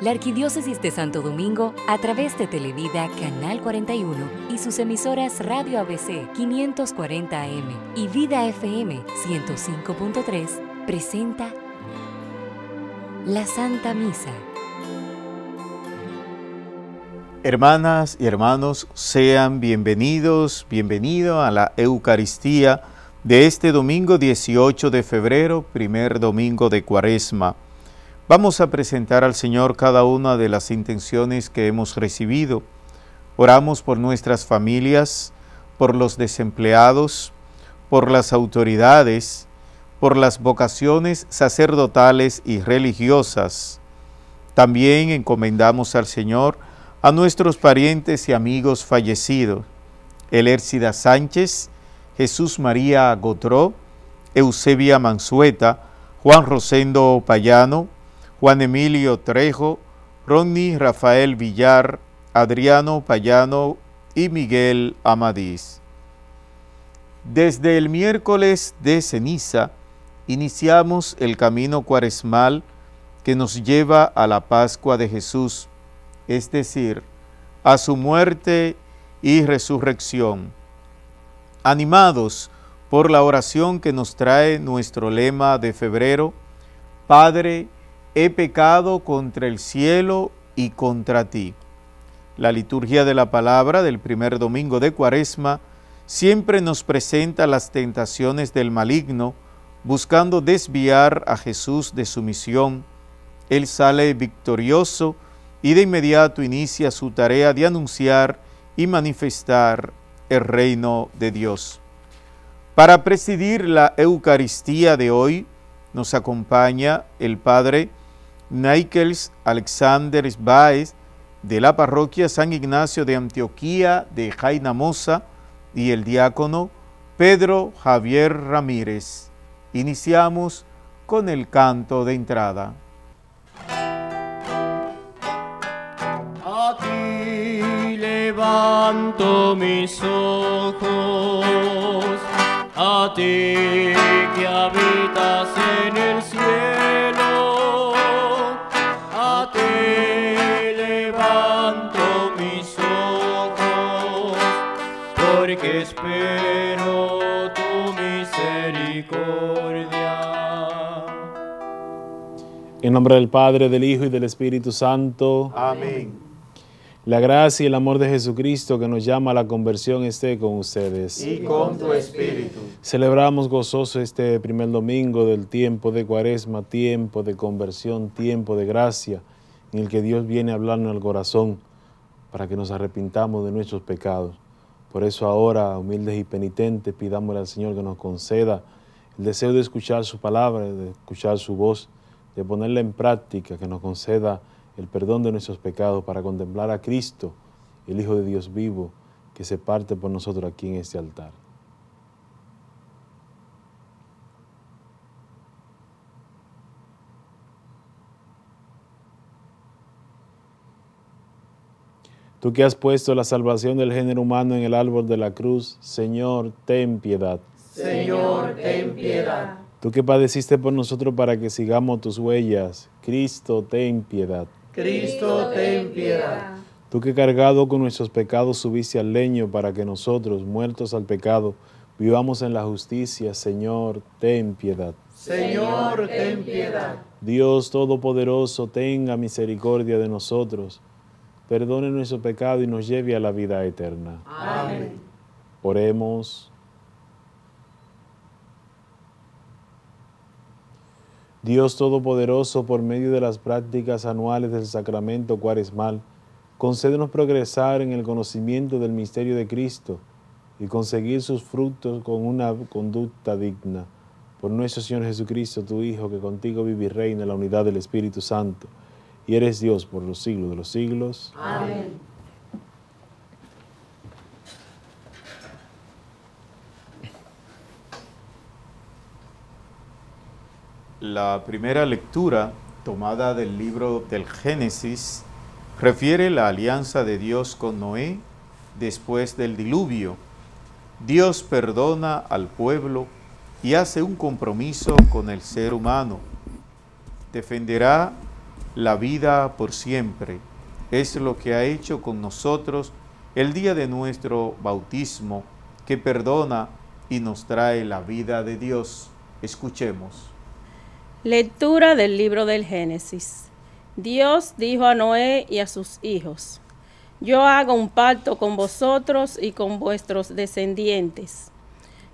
La Arquidiócesis de Santo Domingo, a través de Televida Canal 41 y sus emisoras Radio ABC 540 AM y Vida FM 105.3, presenta la Santa Misa. Hermanas y hermanos, sean bienvenidos, bienvenido a la Eucaristía de este domingo 18 de febrero, primer domingo de Cuaresma. Vamos a presentar al Señor cada una de las intenciones que hemos recibido. Oramos por nuestras familias, por los desempleados, por las autoridades, por las vocaciones sacerdotales y religiosas. También encomendamos al Señor a nuestros parientes y amigos fallecidos, Elércida Sánchez, Jesús María Gotró, Eusebia Mansueta, Juan Rosendo Payano, Juan Emilio Trejo, Ronnie Rafael Villar, Adriano Payano y Miguel Amadís. Desde el miércoles de ceniza iniciamos el camino cuaresmal que nos lleva a la Pascua de Jesús, es decir, a su muerte y resurrección. Animados por la oración que nos trae nuestro lema de febrero, Padre, he pecado contra el cielo y contra ti. La liturgia de la palabra del primer domingo de Cuaresma siempre nos presenta las tentaciones del maligno, buscando desviar a Jesús de su misión. Él sale victorioso y de inmediato inicia su tarea de anunciar y manifestar el reino de Dios. Para presidir la Eucaristía de hoy nos acompaña el Padre Nichols Alexander Baez de la parroquia San Ignacio de Antioquía de Jaina Mosa y el diácono Pedro Javier Ramírez. Iniciamos con el canto de entrada. A ti levanto mis ojos, a ti que habitas en el misericordia. En nombre del Padre, del Hijo y del Espíritu Santo. Amén. La gracia y el amor de Jesucristo que nos llama a la conversión esté con ustedes. Y con tu espíritu. Celebramos gozoso este primer domingo del tiempo de cuaresma, tiempo de conversión, tiempo de gracia, en el que Dios viene a hablarnos al corazón para que nos arrepintamos de nuestros pecados. Por eso ahora, humildes y penitentes, pidámosle al Señor que nos conceda el deseo de escuchar su palabra, de escuchar su voz, de ponerla en práctica, que nos conceda el perdón de nuestros pecados para contemplar a Cristo, el Hijo de Dios vivo, que se parte por nosotros aquí en este altar. Tú que has puesto la salvación del género humano en el árbol de la cruz, Señor, ten piedad. Señor, ten piedad. Tú que padeciste por nosotros para que sigamos tus huellas, Cristo, ten piedad. Cristo, ten piedad. Tú que cargado con nuestros pecados subiste al leño para que nosotros, muertos al pecado, vivamos en la justicia, Señor, ten piedad. Señor, ten piedad. Dios Todopoderoso, tenga misericordia de nosotros, perdone nuestro pecado y nos lleve a la vida eterna. Amén. Oremos. Dios Todopoderoso, por medio de las prácticas anuales del sacramento cuaresmal, concédenos progresar en el conocimiento del misterio de Cristo y conseguir sus frutos con una conducta digna. Por nuestro Señor Jesucristo, tu Hijo, que contigo vive y reina en la unidad del Espíritu Santo, y eres Dios por los siglos de los siglos. Amén. La primera lectura, tomada del libro del Génesis, refiere la alianza de Dios con Noé después del diluvio. Dios perdona al pueblo y hace un compromiso con el ser humano. Defenderá la vida por siempre. Es lo que ha hecho con nosotros el día de nuestro bautismo, que perdona y nos trae la vida de Dios. Escuchemos. Lectura del libro del Génesis. Dios dijo a Noé y a sus hijos, yo hago un pacto con vosotros y con vuestros descendientes,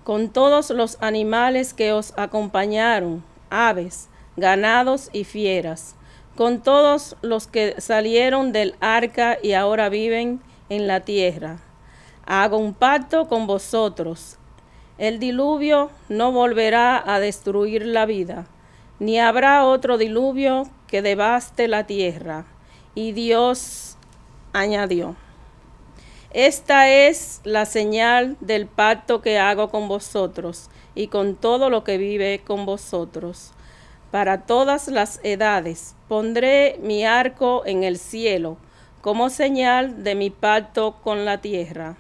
con todos los animales que os acompañaron, aves, ganados y fieras, con todos los que salieron del arca y ahora viven en la tierra. Hago un pacto con vosotros. El diluvio no volverá a destruir la vida, ni habrá otro diluvio que devaste la tierra. Y Dios añadió, esta es la señal del pacto que hago con vosotros y con todo lo que vive con vosotros. Para todas las edades pondré mi arco en el cielo como señal de mi pacto con la tierra.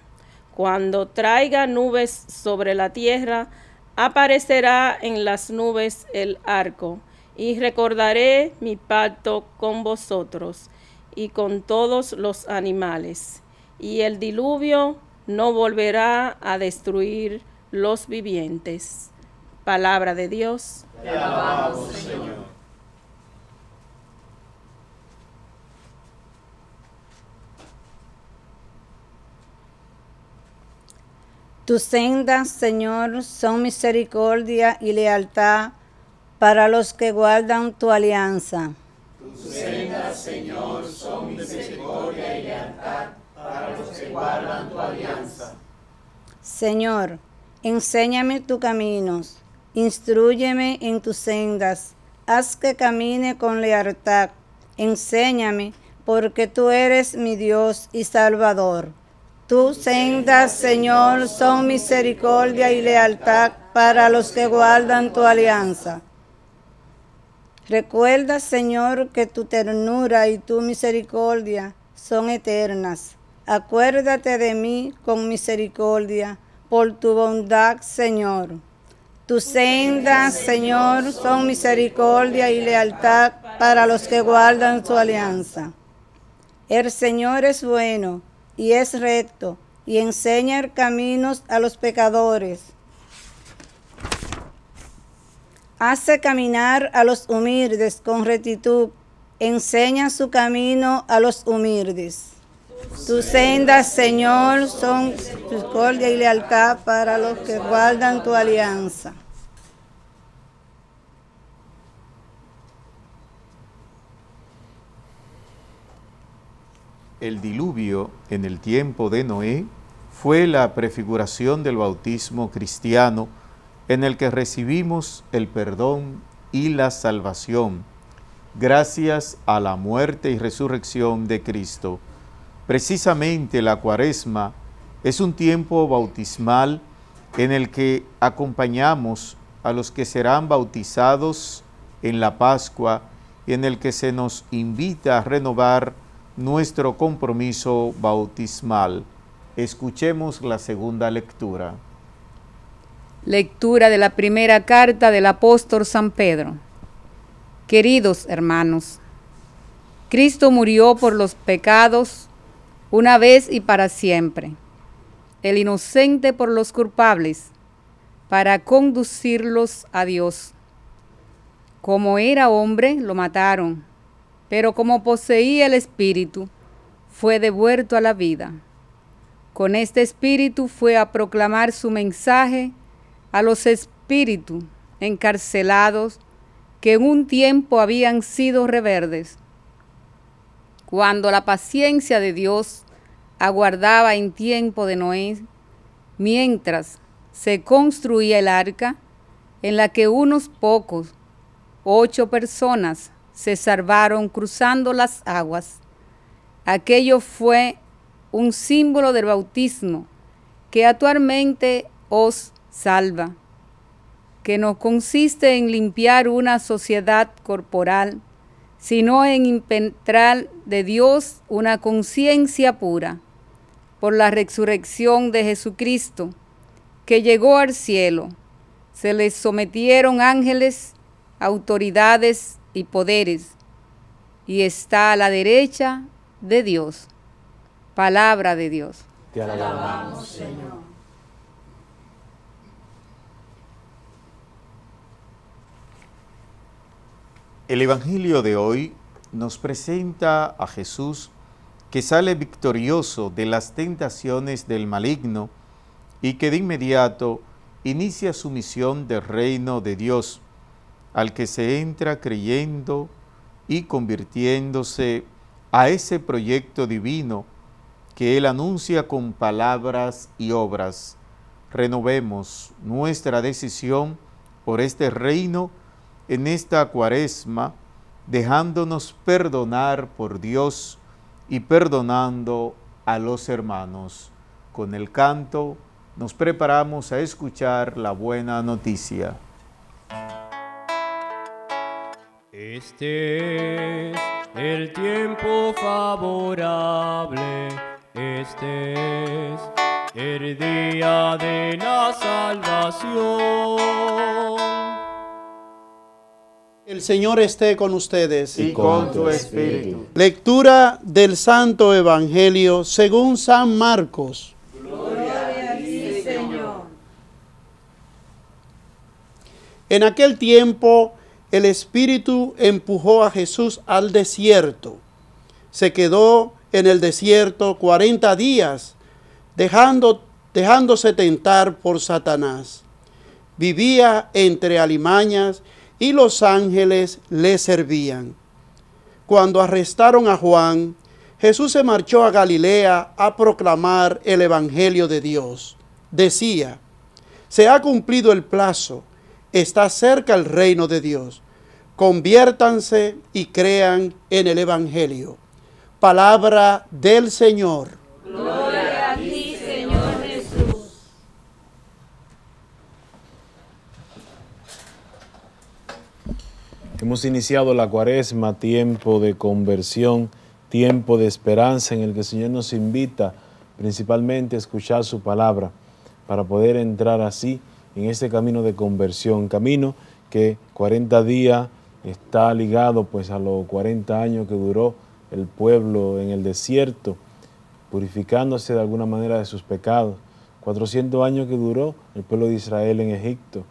Cuando traiga nubes sobre la tierra, aparecerá en las nubes el arco, y recordaré mi pacto con vosotros y con todos los animales, y el diluvio no volverá a destruir los vivientes. Palabra de Dios. Te alabamos, Señor. Tus sendas, Señor, son misericordia y lealtad para los que guardan tu alianza. Tus sendas, Señor, son misericordia y lealtad para los que guardan tu alianza. Señor, enséñame tus caminos, instruyeme en tus sendas, haz que camine con lealtad, enséñame, porque tú eres mi Dios y Salvador. Tus sendas, Señor, son misericordia y lealtad para los que guardan tu alianza. Recuerda, Señor, que tu ternura y tu misericordia son eternas. Acuérdate de mí con misericordia por tu bondad, Señor. Tus sendas, Señor, son misericordia y lealtad para los que guardan tu alianza. El Señor es bueno y es recto, y enseña caminos a los pecadores. Hace caminar a los humildes con rectitud, enseña su camino a los humildes. Tus sendas, Señor, son misericordia y lealtad para los que guardan tu alianza. El diluvio en el tiempo de Noé fue la prefiguración del bautismo cristiano en el que recibimos el perdón y la salvación gracias a la muerte y resurrección de Cristo. Precisamente la cuaresma es un tiempo bautismal en el que acompañamos a los que serán bautizados en la Pascua y en el que se nos invita a renovar nuestro compromiso bautismal. Escuchemos la segunda lectura. Lectura de la primera carta del apóstol San Pedro. Queridos hermanos, Cristo murió por los pecados una vez y para siempre, el inocente por los culpables, para conducirlos a Dios. Como era hombre, lo mataron pero como poseía el espíritu, fue devuelto a la vida. Con este espíritu fue a proclamar su mensaje a los espíritus encarcelados que un tiempo habían sido reverdes. Cuando la paciencia de Dios aguardaba en tiempo de Noé, mientras se construía el arca, en la que unos pocos, ocho personas, se salvaron cruzando las aguas. Aquello fue un símbolo del bautismo que actualmente os salva, que no consiste en limpiar una sociedad corporal, sino en impentrar de Dios una conciencia pura por la resurrección de Jesucristo, que llegó al cielo. Se les sometieron ángeles, autoridades y poderes, y está a la derecha de Dios. Palabra de Dios. Te alabamos, Señor. El Evangelio de hoy nos presenta a Jesús que sale victorioso de las tentaciones del maligno y que de inmediato inicia su misión de reino de Dios, al que se entra creyendo y convirtiéndose a ese proyecto divino que Él anuncia con palabras y obras. Renovemos nuestra decisión por este reino en esta cuaresma, dejándonos perdonar por Dios y perdonando a los hermanos. Con el canto nos preparamos a escuchar la buena noticia. Este es el tiempo favorable, este es el día de la salvación. El Señor esté con ustedes. Y con tu espíritu. Lectura del Santo Evangelio según San Marcos. Gloria a ti, Señor. En aquel tiempo el Espíritu empujó a Jesús al desierto. Se quedó en el desierto cuarenta días, dejando, dejándose tentar por Satanás. Vivía entre alimañas y los ángeles le servían. Cuando arrestaron a Juan, Jesús se marchó a Galilea a proclamar el Evangelio de Dios. Decía, se ha cumplido el plazo, está cerca el reino de Dios. Conviértanse y crean en el Evangelio. Palabra del Señor. Gloria a ti, Señor Jesús. Hemos iniciado la cuaresma, tiempo de conversión, tiempo de esperanza en el que el Señor nos invita principalmente a escuchar su palabra para poder entrar así en este camino de conversión, camino que 40 días está ligado pues a los 40 años que duró el pueblo en el desierto, purificándose de alguna manera de sus pecados, 400 años que duró el pueblo de Israel en Egipto.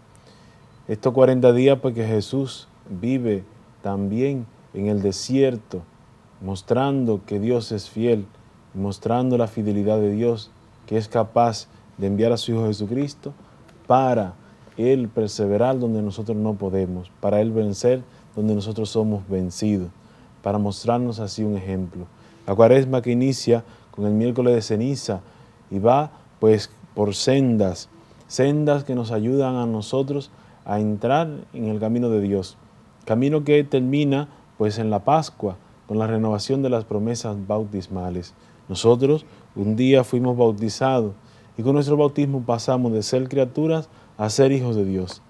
Estos 40 días porque pues, Jesús vive también en el desierto, mostrando que Dios es fiel, mostrando la fidelidad de Dios, que es capaz de enviar a su Hijo Jesucristo para Él perseverar donde nosotros no podemos, para Él vencer donde nosotros somos vencidos, para mostrarnos así un ejemplo. La cuaresma que inicia con el miércoles de ceniza y va pues por sendas, sendas que nos ayudan a nosotros a entrar en el camino de Dios. Camino que termina pues en la Pascua con la renovación de las promesas bautismales. Nosotros un día fuimos bautizados y con nuestro bautismo pasamos de ser criaturas a ser hijos de Dios.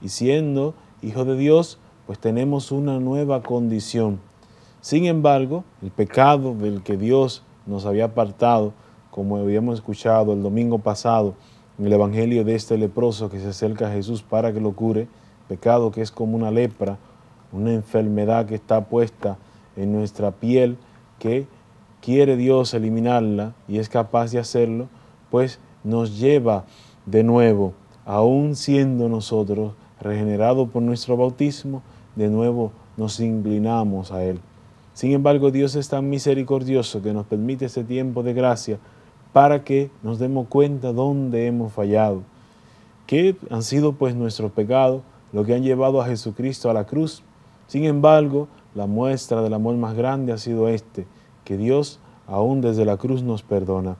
Y siendo hijos de Dios, pues tenemos una nueva condición. Sin embargo, el pecado del que Dios nos había apartado, como habíamos escuchado el domingo pasado en el Evangelio de este leproso que se acerca a Jesús para que lo cure, pecado que es como una lepra, una enfermedad que está puesta en nuestra piel, que quiere Dios eliminarla y es capaz de hacerlo, pues nos lleva de nuevo, aún siendo nosotros regenerados por nuestro bautismo, de nuevo nos inclinamos a Él. Sin embargo, Dios es tan misericordioso que nos permite este tiempo de gracia para que nos demos cuenta dónde hemos fallado, que han sido pues nuestros pecados lo que han llevado a Jesucristo a la cruz. Sin embargo, la muestra del amor más grande ha sido este, que Dios aún desde la cruz nos perdona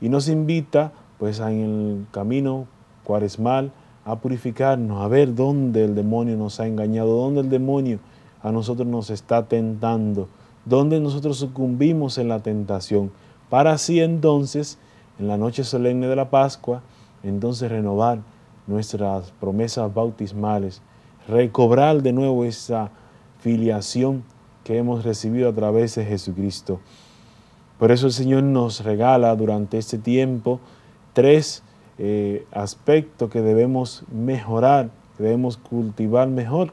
y nos invita pues en el camino cuaresmal a purificarnos, a ver dónde el demonio nos ha engañado, dónde el demonio a nosotros nos está tentando, dónde nosotros sucumbimos en la tentación, para así entonces, en la noche solemne de la Pascua, entonces renovar nuestras promesas bautismales, recobrar de nuevo esa filiación que hemos recibido a través de Jesucristo. Por eso el Señor nos regala durante este tiempo tres eh, aspectos que debemos mejorar, que debemos cultivar mejor,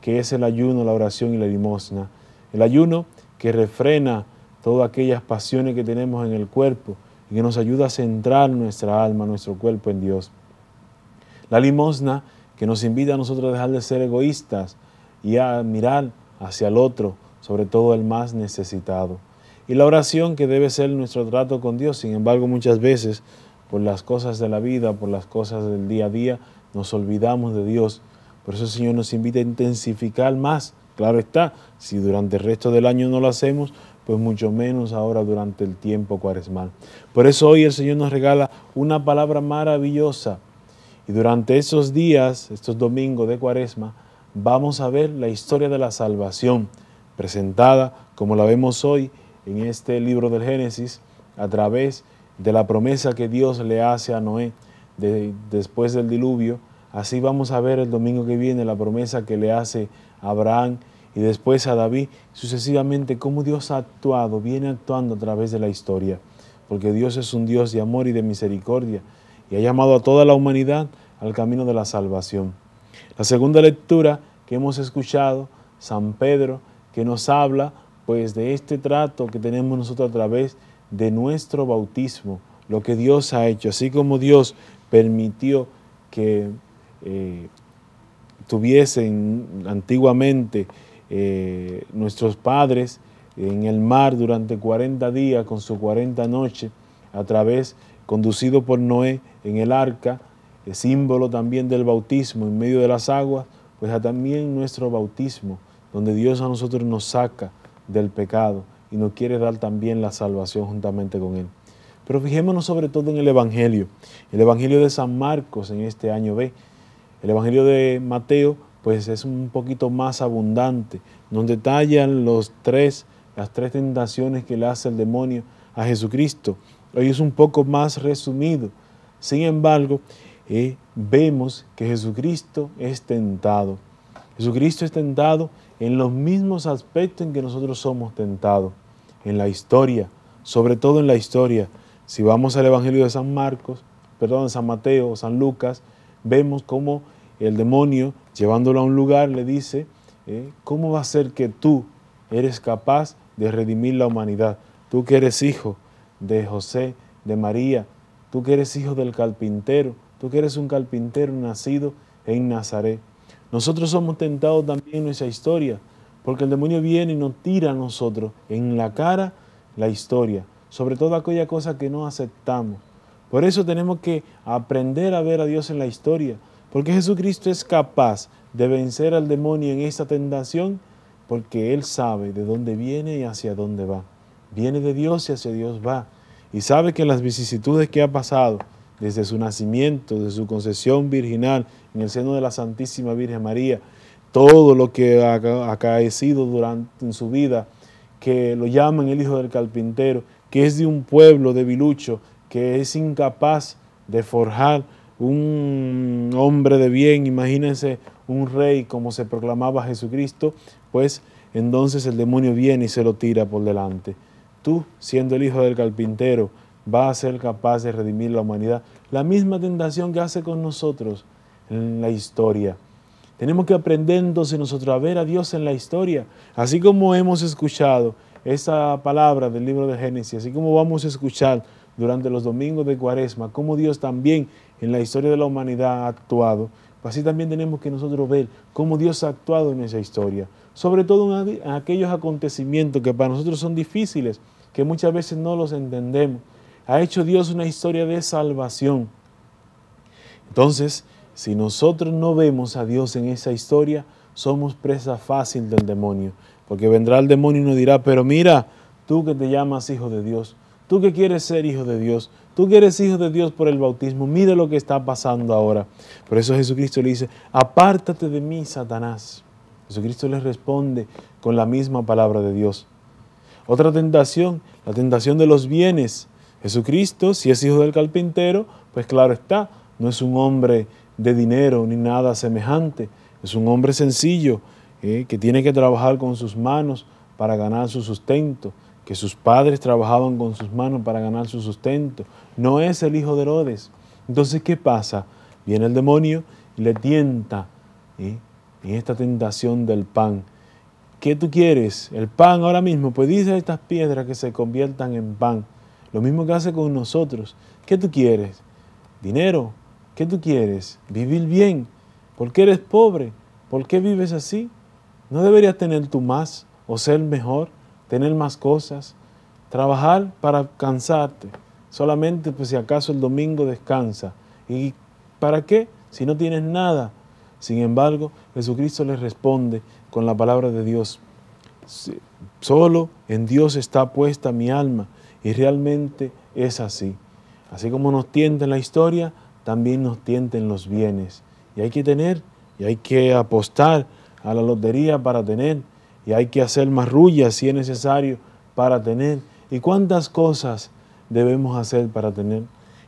que es el ayuno, la oración y la limosna. El ayuno que refrena todas aquellas pasiones que tenemos en el cuerpo y que nos ayuda a centrar nuestra alma, nuestro cuerpo en Dios. La limosna que nos invita a nosotros a dejar de ser egoístas y a mirar hacia el otro, sobre todo el más necesitado. Y la oración que debe ser nuestro trato con Dios, sin embargo muchas veces por las cosas de la vida, por las cosas del día a día, nos olvidamos de Dios. Por eso el Señor nos invita a intensificar más. Claro está, si durante el resto del año no lo hacemos, pues mucho menos ahora durante el tiempo cuaresmal. Por eso hoy el Señor nos regala una palabra maravillosa. Y durante esos días, estos domingos de cuaresma, vamos a ver la historia de la salvación, presentada como la vemos hoy en este libro del Génesis, a través de la promesa que Dios le hace a Noé después del diluvio. Así vamos a ver el domingo que viene la promesa que le hace a Abraham y después a David, sucesivamente cómo Dios ha actuado, viene actuando a través de la historia, porque Dios es un Dios de amor y de misericordia y ha llamado a toda la humanidad al camino de la salvación. La segunda lectura que hemos escuchado, San Pedro, que nos habla pues de este trato que tenemos nosotros a través de nuestro bautismo, lo que Dios ha hecho, así como Dios permitió que eh, tuviesen antiguamente eh, nuestros padres en el mar durante 40 días con sus 40 noches, a través, conducido por Noé en el arca, símbolo también del bautismo en medio de las aguas, pues también nuestro bautismo, donde Dios a nosotros nos saca del pecado y nos quiere dar también la salvación juntamente con Él. Pero fijémonos sobre todo en el Evangelio, el Evangelio de San Marcos en este año B. El Evangelio de Mateo pues es un poquito más abundante, nos detallan los tres, las tres tentaciones que le hace el demonio a Jesucristo. Hoy es un poco más resumido. Sin embargo, eh, vemos que Jesucristo es tentado. Jesucristo es tentado en los mismos aspectos en que nosotros somos tentados, en la historia, sobre todo en la historia. Si vamos al Evangelio de San Marcos, perdón, San Mateo, San Lucas, vemos cómo el demonio, llevándolo a un lugar, le dice, eh, ¿cómo va a ser que tú eres capaz de redimir la humanidad? Tú que eres hijo de José, de María, tú que eres hijo del carpintero, tú que eres un carpintero nacido en Nazaret. Nosotros somos tentados también en nuestra historia, porque el demonio viene y nos tira a nosotros en la cara la historia, sobre todo aquella cosa que no aceptamos. Por eso tenemos que aprender a ver a Dios en la historia, porque Jesucristo es capaz de vencer al demonio en esta tentación porque Él sabe de dónde viene y hacia dónde va. Viene de Dios y hacia Dios va. Y sabe que las vicisitudes que ha pasado desde su nacimiento, desde su concesión virginal en el seno de la Santísima Virgen María, todo lo que ha acaecido durante en su vida, que lo llaman el hijo del carpintero, que es de un pueblo de debilucho, que es incapaz de forjar un hombre de bien, imagínense un rey como se proclamaba Jesucristo, pues entonces el demonio viene y se lo tira por delante. Tú, siendo el hijo del carpintero, vas a ser capaz de redimir la humanidad. La misma tentación que hace con nosotros en la historia. Tenemos que aprender nosotros a ver a Dios en la historia, así como hemos escuchado esa palabra del libro de Génesis, así como vamos a escuchar durante los domingos de Cuaresma, cómo Dios también en la historia de la humanidad ha actuado, así también tenemos que nosotros ver cómo Dios ha actuado en esa historia, sobre todo en aquellos acontecimientos que para nosotros son difíciles, que muchas veces no los entendemos. Ha hecho Dios una historia de salvación. Entonces, si nosotros no vemos a Dios en esa historia, somos presa fácil del demonio, porque vendrá el demonio y nos dirá, pero mira, tú que te llamas hijo de Dios, Tú que quieres ser hijo de Dios, tú que eres hijo de Dios por el bautismo, mira lo que está pasando ahora. Por eso Jesucristo le dice, apártate de mí, Satanás. Jesucristo le responde con la misma palabra de Dios. Otra tentación, la tentación de los bienes. Jesucristo, si es hijo del carpintero, pues claro está, no es un hombre de dinero ni nada semejante, es un hombre sencillo eh, que tiene que trabajar con sus manos para ganar su sustento que sus padres trabajaban con sus manos para ganar su sustento. No es el hijo de Herodes. Entonces, ¿qué pasa? Viene el demonio y le tienta en esta tentación del pan. ¿qué tú quieres? El pan ahora mismo, pues dice a estas piedras que se conviertan en pan. Lo mismo que hace con nosotros. ¿Qué tú quieres? Dinero. ¿Qué tú quieres? Vivir bien. ¿Por qué eres pobre? ¿Por qué vives así? ¿No deberías tener tú más o ser mejor, tener más cosas, trabajar para cansarte? Solamente pues si acaso el domingo descansa. ¿Y para qué? Si no tienes nada. Sin embargo, Jesucristo le responde con la palabra de Dios. Solo en Dios está puesta mi alma y realmente es así. Así como nos tienta en la historia, también nos tienten los bienes. Y hay que tener, y hay que apostar a la lotería para tener, y hay que hacer marrullas si es necesario para tener. ¿Y cuántas cosas debemos hacer para tener?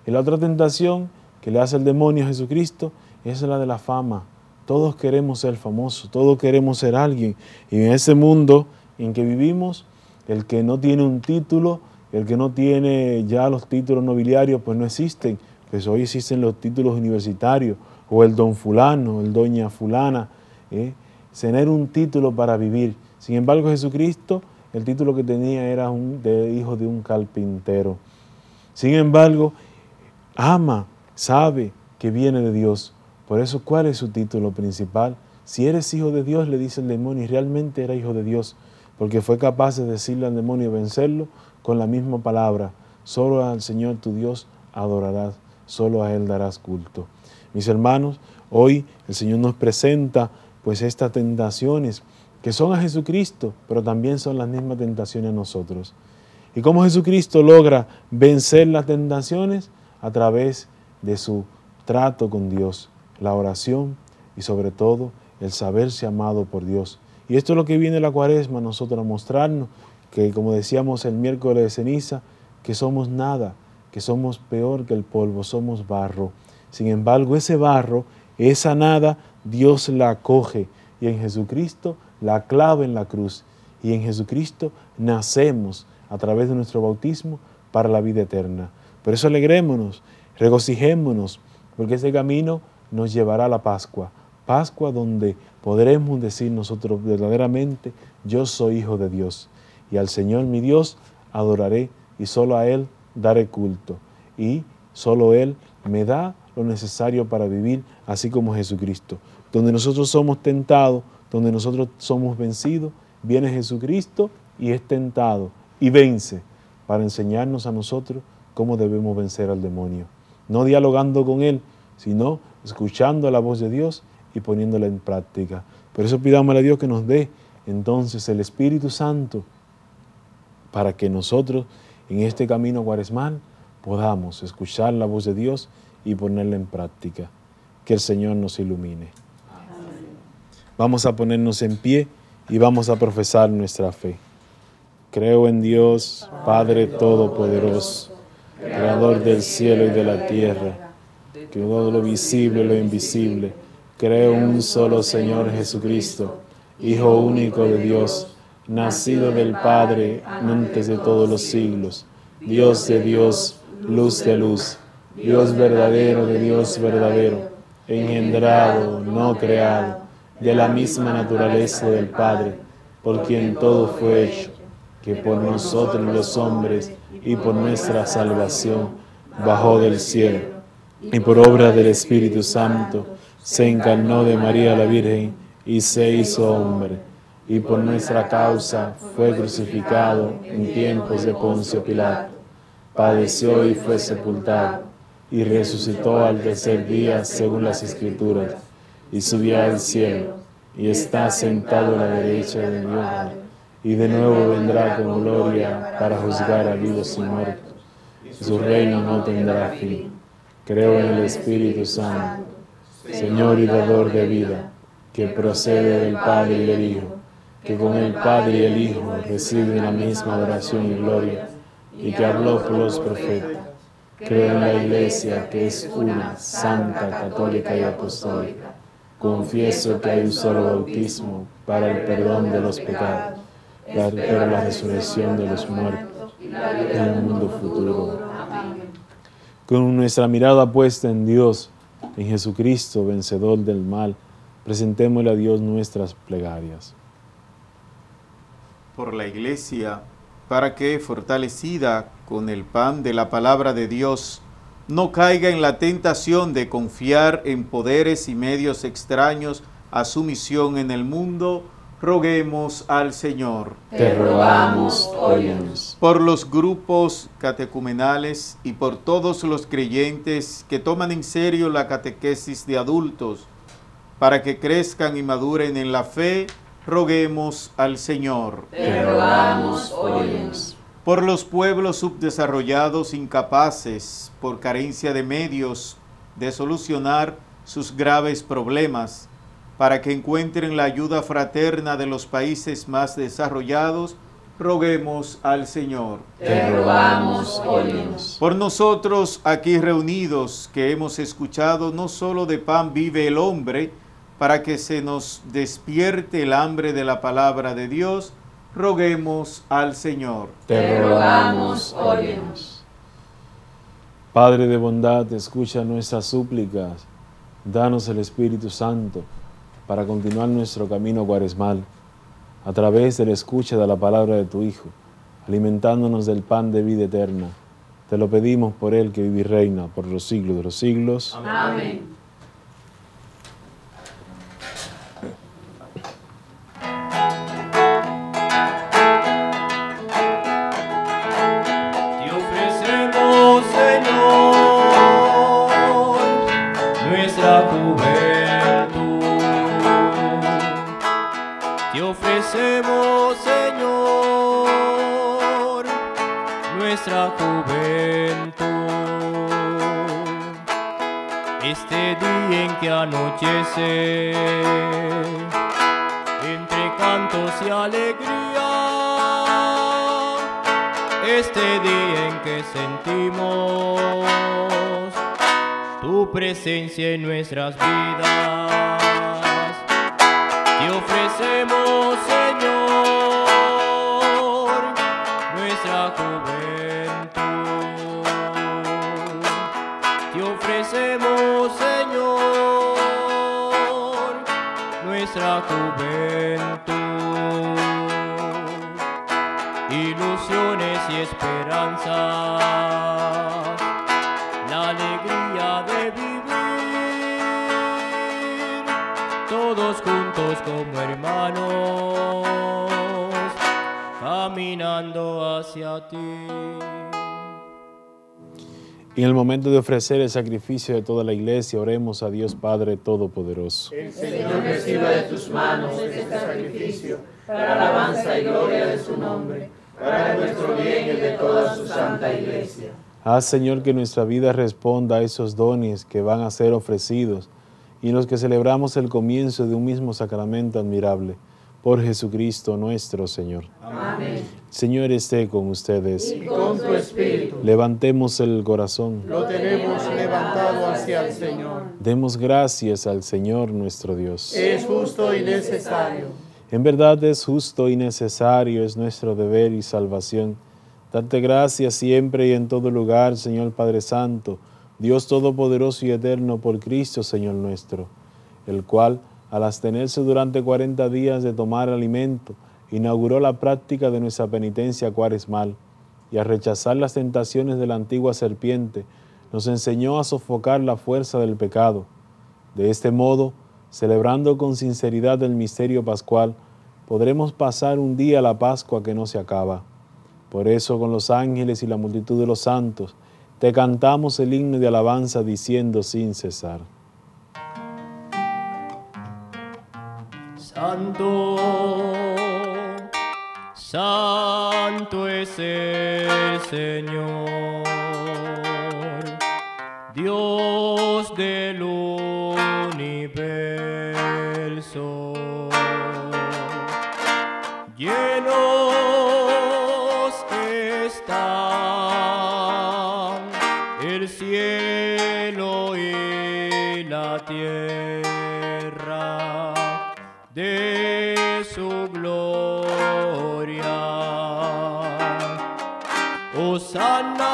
Y la otra tentación que le hace el demonio a Jesucristo es la de la fama. Todos queremos ser famosos, todos queremos ser alguien. Y en ese mundo en que vivimos, el que no tiene un título, el que no tiene ya los títulos nobiliarios, pues no existen. Pues hoy existen los títulos universitarios, o el don fulano, el doña fulana. ¿eh? Tener un título para vivir. Sin embargo, Jesucristo, el título que tenía era un, de hijo de un carpintero. Sin embargo, ama, sabe que viene de Dios. Por eso, ¿cuál es su título principal? Si eres hijo de Dios, le dice el demonio, y realmente era hijo de Dios, porque fue capaz de decirle al demonio vencerlo con la misma palabra. Solo al Señor tu Dios adorarás, solo a Él darás culto. Mis hermanos, hoy el Señor nos presenta pues estas tentaciones que son a Jesucristo, pero también son las mismas tentaciones a nosotros. ¿Y cómo Jesucristo logra vencer las tentaciones? A través de su trato con Dios, la oración y sobre todo el saberse amado por Dios. Y esto es lo que viene la cuaresma nosotros a mostrarnos, que como decíamos el miércoles de ceniza, que somos nada, que somos peor que el polvo, somos barro. Sin embargo, ese barro, esa nada, Dios la acoge y en Jesucristo la clava en la cruz. Y en Jesucristo nacemos a través de nuestro bautismo para la vida eterna. Por eso alegrémonos, regocijémonos, porque ese camino nos llevará a la Pascua. Pascua donde podremos decir nosotros verdaderamente, yo soy hijo de Dios. Y al Señor mi Dios adoraré y solo a Él daré culto. Y solo Él me da lo necesario para vivir así como Jesucristo. Donde nosotros somos tentados, donde nosotros somos vencidos, viene Jesucristo y es tentado y vence para enseñarnos a nosotros cómo debemos vencer al demonio. No dialogando con Él, sino escuchando la voz de Dios y poniéndola en práctica. Por eso pidámosle a Dios que nos dé entonces el Espíritu Santo para que nosotros en este camino cuaresmal podamos escuchar la voz de Dios y ponerla en práctica. Que el Señor nos ilumine. Vamos a ponernos en pie y vamos a profesar nuestra fe. Creo en Dios, Padre Todopoderoso, Creador del cielo y de la tierra, que todo lo visible y lo invisible. Creo en un solo Señor Jesucristo, Hijo único de Dios, nacido del Padre antes de todos los siglos, Dios de Dios, luz de luz. Dios verdadero de Dios verdadero, engendrado, no creado, de la misma naturaleza del Padre, por quien todo fue hecho, que por nosotros los hombres y por nuestra salvación bajó del cielo, y por obra del Espíritu Santo se encarnó de María la Virgen y se hizo hombre, y por nuestra causa fue crucificado en tiempos de Poncio Pilato, padeció y fue sepultado y resucitó al tercer día según las escrituras, y subió al cielo, y está sentado a la derecha de Dios, y de nuevo vendrá con gloria para juzgar a vivos y muertos. Su reino no tendrá fin. Creo en el Espíritu Santo, Señor y dador de vida, que procede del Padre y del Hijo, que con el Padre y el Hijo reciben la misma adoración y gloria, y que habló por los profetas Creo en la Iglesia que es una, santa, católica y apostólica. Confieso que hay un solo bautismo para el perdón de los pecados, para la resurrección de los muertos y el mundo futuro. Con nuestra mirada puesta en Dios, en Jesucristo, vencedor del mal, presentémosle a Dios nuestras plegarias. Por la Iglesia, para que, fortalecida con el pan de la palabra de Dios, no caiga en la tentación de confiar en poderes y medios extraños a su misión en el mundo, roguemos al Señor. Te rogamos, óyenos. Por los grupos catecumenales y por todos los creyentes que toman en serio la catequesis de adultos, para que crezcan y maduren en la fe, roguemos al Señor. Te rogamos, óyenos. Por los pueblos subdesarrollados incapaces, por carencia de medios, de solucionar sus graves problemas, para que encuentren la ayuda fraterna de los países más desarrollados, roguemos al Señor. Te rogamos, óyenos. Por nosotros aquí reunidos, que hemos escuchado no solo de pan vive el hombre, para que se nos despierte el hambre de la palabra de Dios, roguemos al Señor. Te rogamos, óyenos. Padre de bondad, escucha nuestras súplicas, danos el Espíritu Santo para continuar nuestro camino cuaresmal a través de la escucha de la palabra de tu Hijo, alimentándonos del pan de vida eterna. Te lo pedimos por Él que vive y reina por los siglos de los siglos. Amén. Nuestra juventud. Este día en que anochece, entre cantos y alegría, este día en que sentimos tu presencia en nuestras vidas. Ti. En el momento de ofrecer el sacrificio de toda la iglesia, oremos a Dios Padre Todopoderoso. El Señor reciba de tus manos este sacrificio para alabanza y gloria de su nombre, para nuestro bien y de toda su santa iglesia. Haz, Señor, que nuestra vida responda a esos dones que van a ser ofrecidos y en los que celebramos el comienzo de un mismo sacramento admirable. Por Jesucristo nuestro Señor. Amén. Señor esté con ustedes. Y con tu espíritu Levantemos el corazón. Lo tenemos levantado hacia el Señor. Demos gracias al Señor nuestro Dios. Es justo y necesario. En verdad es justo y necesario, es nuestro deber y salvación. Darte gracias siempre y en todo lugar, Señor Padre Santo, Dios Todopoderoso y Eterno, por Cristo, Señor nuestro, el cual, al abstenerse durante cuarenta días de tomar alimento, inauguró la práctica de nuestra penitencia cuaresmal, y al rechazar las tentaciones de la antigua serpiente, nos enseñó a sofocar la fuerza del pecado. De este modo, celebrando con sinceridad el misterio pascual, podremos pasar un día la Pascua que no se acaba. Por eso, con los ángeles y la multitud de los santos, te cantamos el himno de alabanza diciendo sin cesar. Santo, santo es el Señor, Dios del universo. Llenos Sana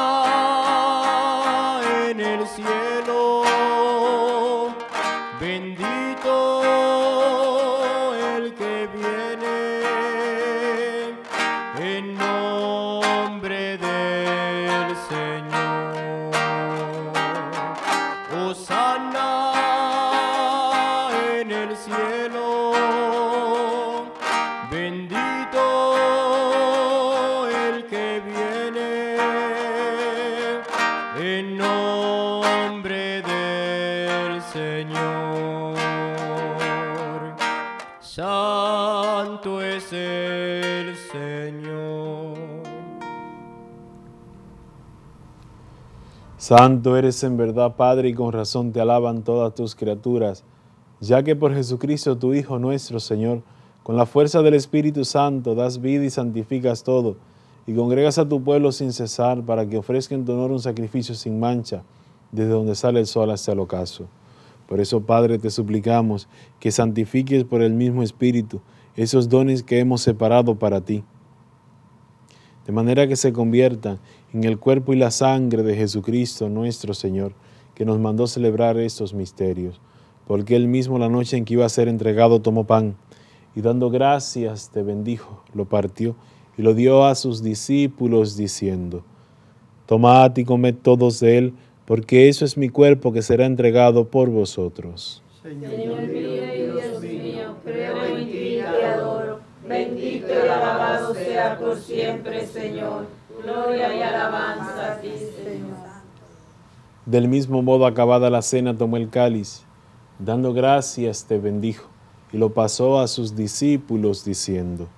Santo eres en verdad, Padre, y con razón te alaban todas tus criaturas, ya que por Jesucristo tu Hijo nuestro Señor, con la fuerza del Espíritu Santo, das vida y santificas todo, y congregas a tu pueblo sin cesar, para que ofrezca en tu honor un sacrificio sin mancha, desde donde sale el sol hasta el ocaso. Por eso, Padre, te suplicamos que santifiques por el mismo Espíritu esos dones que hemos separado para ti, de manera que se conviertan en el cuerpo y la sangre de Jesucristo nuestro Señor, que nos mandó celebrar estos misterios, porque él mismo la noche en que iba a ser entregado tomó pan y dando gracias te bendijo, lo partió y lo dio a sus discípulos diciendo, Tomad y comed todos de él, porque eso es mi cuerpo que será entregado por vosotros. Señor mío y Dios mío, creo en ti y te adoro. Bendito y alabado sea por siempre, Señor. Gloria y alabanza a ti, Señor. Del mismo modo, acabada la cena, tomó el cáliz, dando gracias, te bendijo, y lo pasó a sus discípulos, diciendo,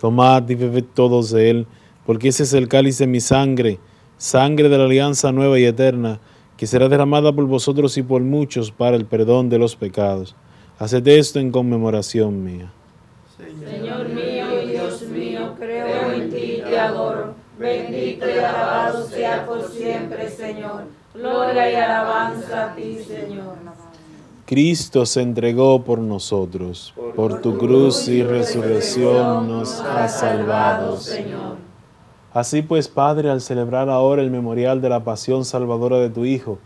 Tomad y bebed todos de él, porque ese es el cáliz de mi sangre, sangre de la alianza nueva y eterna, que será derramada por vosotros y por muchos para el perdón de los pecados. Haced esto en conmemoración mía. Señor mío y Dios mío, creo en ti y te adoro. Bendito y alabado sea por siempre, Señor. Gloria y alabanza a ti, Señor. Cristo se entregó por nosotros. Por tu cruz y resurrección nos has salvado, Señor. Así pues, Padre, al celebrar ahora el memorial de la pasión salvadora de tu Hijo,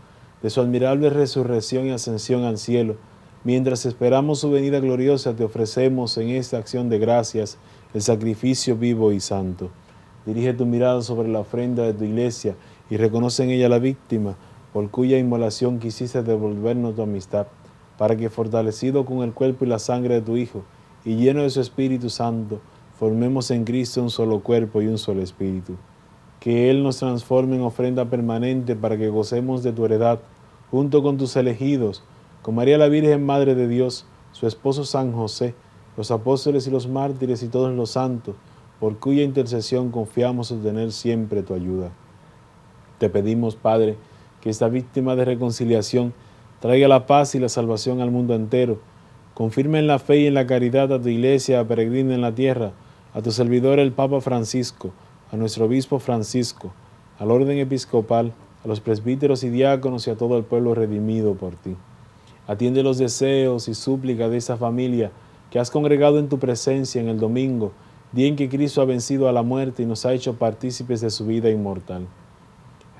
de su admirable resurrección y ascensión al cielo, mientras esperamos su venida gloriosa, te ofrecemos en esta acción de gracias el sacrificio vivo y santo. Dirige tu mirada sobre la ofrenda de tu iglesia y reconoce en ella la víctima por cuya inmolación quisiste devolvernos tu amistad, para que fortalecido con el cuerpo y la sangre de tu Hijo y lleno de su Espíritu Santo, formemos en Cristo un solo cuerpo y un solo espíritu. Que Él nos transforme en ofrenda permanente para que gocemos de tu heredad, junto con tus elegidos, con María la Virgen Madre de Dios, su esposo San José, los apóstoles y los mártires y todos los santos, por cuya intercesión confiamos obtener siempre tu ayuda. Te pedimos, Padre, que esta víctima de reconciliación traiga la paz y la salvación al mundo entero. Confirme en la fe y en la caridad a tu iglesia peregrina en la tierra, a tu servidor el Papa Francisco, a nuestro obispo Francisco, al orden episcopal, a los presbíteros y diáconos y a todo el pueblo redimido por ti. Atiende los deseos y súplicas de esta familia que has congregado en tu presencia en el domingo, día que Cristo ha vencido a la muerte y nos ha hecho partícipes de su vida inmortal.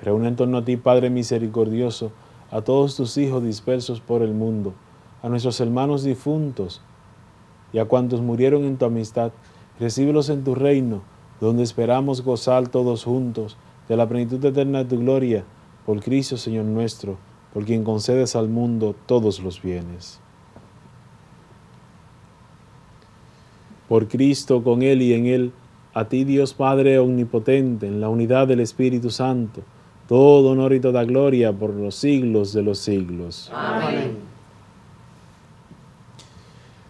Reúne en torno a ti, Padre misericordioso, a todos tus hijos dispersos por el mundo, a nuestros hermanos difuntos y a cuantos murieron en tu amistad, recíbelos en tu reino, donde esperamos gozar todos juntos de la plenitud eterna de tu gloria, por Cristo Señor nuestro, por quien concedes al mundo todos los bienes. Por Cristo, con Él y en Él, a ti Dios Padre Omnipotente, en la unidad del Espíritu Santo, todo honor y toda gloria por los siglos de los siglos. Amén.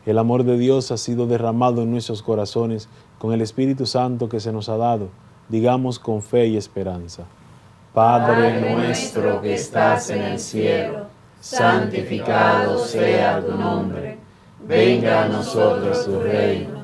El amor de Dios ha sido derramado en nuestros corazones con el Espíritu Santo que se nos ha dado, digamos con fe y esperanza. Padre nuestro que estás en el cielo, santificado sea tu nombre. Venga a nosotros tu reino.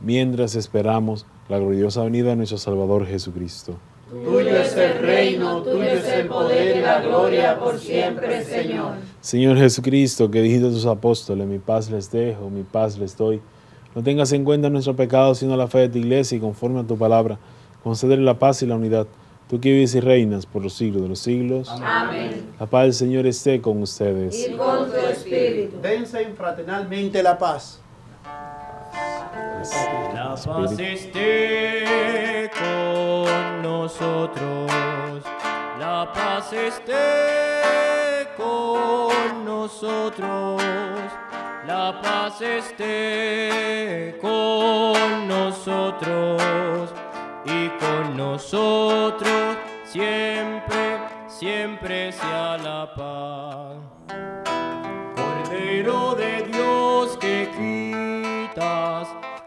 mientras esperamos la gloriosa venida de nuestro Salvador Jesucristo. Tuyo es el reino, tuyo es el poder y la gloria por siempre, Señor. Señor Jesucristo, que dijiste a tus apóstoles, mi paz les dejo, mi paz les doy. No tengas en cuenta nuestro pecado, sino la fe de tu iglesia y conforme a tu palabra, conceder la paz y la unidad. Tú que vives y reinas por los siglos de los siglos. Amén. La paz del Señor esté con ustedes. Y con tu espíritu. Dense fraternalmente la paz. La paz esté con nosotros. la paz esté con nosotros, la paz esté con nosotros y con nosotros siempre, siempre sea la paz.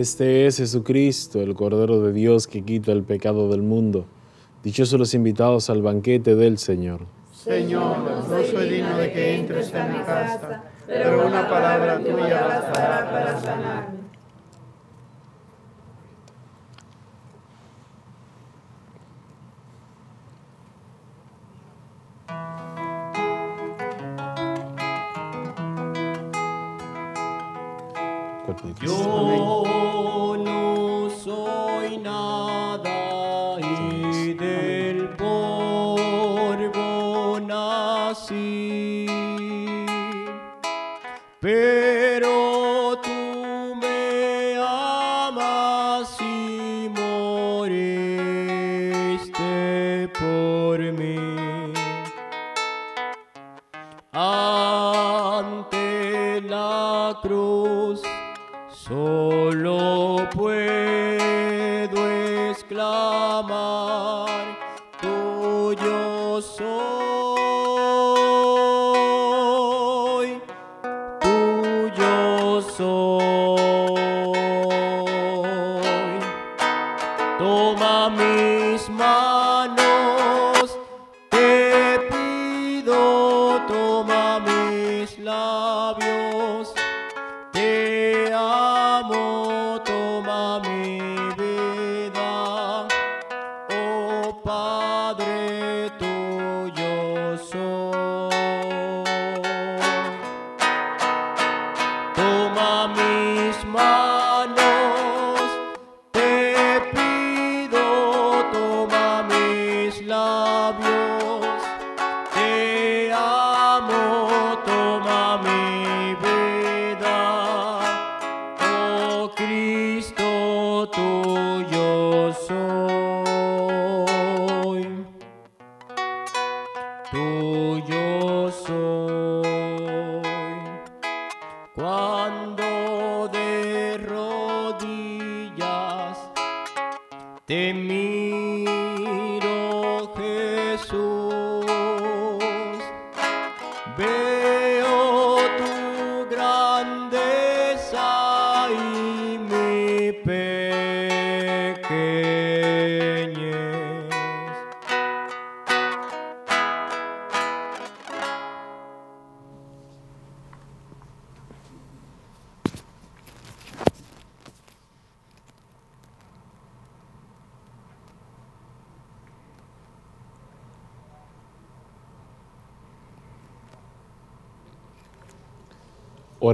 Este es Jesucristo, el Cordero de Dios que quita el pecado del mundo. Dichosos los invitados al banquete del Señor. Señor, no soy digno de que entres en mi casa, pero una palabra tuya Ante la cruz Cuando de rodillas te miro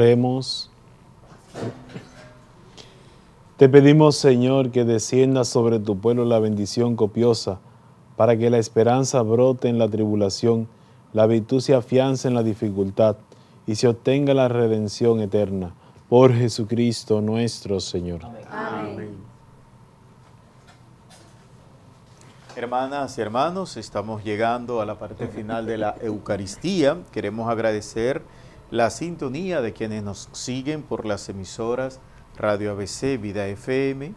Oremos. Te pedimos, Señor, que descienda sobre tu pueblo la bendición copiosa, para que la esperanza brote en la tribulación, la virtud se afiance en la dificultad y se obtenga la redención eterna. Por Jesucristo nuestro Señor. Hermanas y hermanos, estamos llegando a la parte final de la Eucaristía. Queremos agradecer la sintonía de quienes nos siguen por las emisoras Radio ABC, Vida FM,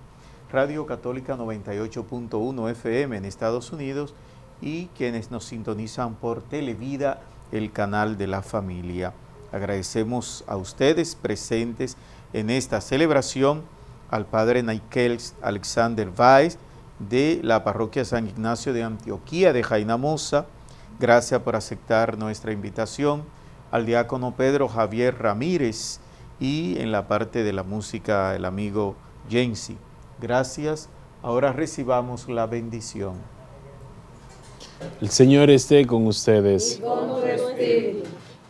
Radio Católica 98.1 FM en Estados Unidos y quienes nos sintonizan por Televida, el canal de la familia. Agradecemos a ustedes presentes en esta celebración, al Padre Naikel Alexander Weiss, de la parroquia San Ignacio de Antioquía de Jainamosa. Gracias por aceptar nuestra invitación. Al diácono Pedro Javier Ramírez y en la parte de la música el amigo Jensi. Gracias. Ahora recibamos la bendición. El Señor esté con ustedes.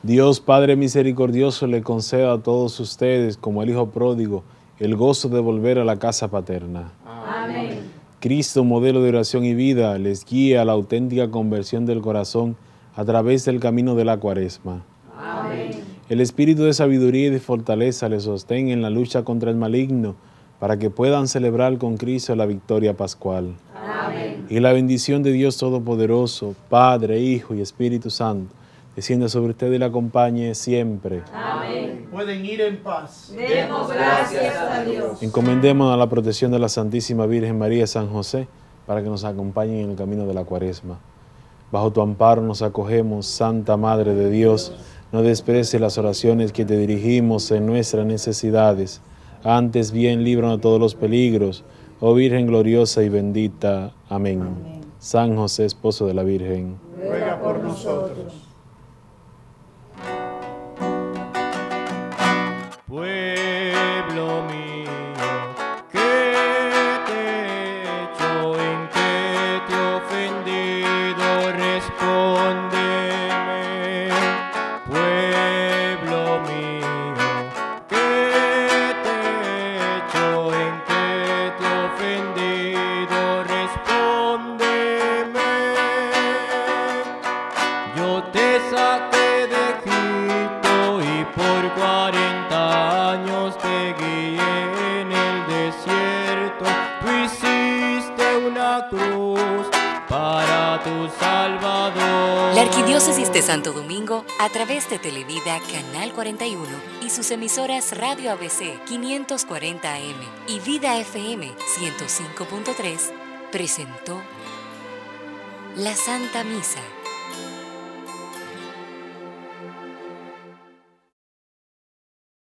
Dios Padre misericordioso le conceda a todos ustedes, como el Hijo pródigo, el gozo de volver a la casa paterna. Amén. Cristo, modelo de oración y vida, les guía a la auténtica conversión del corazón a través del camino de la cuaresma. Amén. El espíritu de sabiduría y de fortaleza les sostenga en la lucha contra el maligno para que puedan celebrar con Cristo la victoria pascual. Amén. Y la bendición de Dios Todopoderoso, Padre, Hijo y Espíritu Santo, descienda sobre usted y la acompañe siempre. Amén. Pueden ir en paz. Demos gracias a Dios. Encomendémonos a la protección de la Santísima Virgen María y San José para que nos acompañen en el camino de la cuaresma. Bajo tu amparo nos acogemos, Santa Madre de Dios. No desprecies las oraciones que te dirigimos en nuestras necesidades. Antes bien, líbranos de todos los peligros. Oh Virgen gloriosa y bendita. Amén. San José, esposo de la Virgen. Ruega por nosotros. Arquidiócesis de Santo Domingo, a través de Televida Canal 41 y sus emisoras Radio ABC 540 AM y Vida FM 105.3, presentó la Santa Misa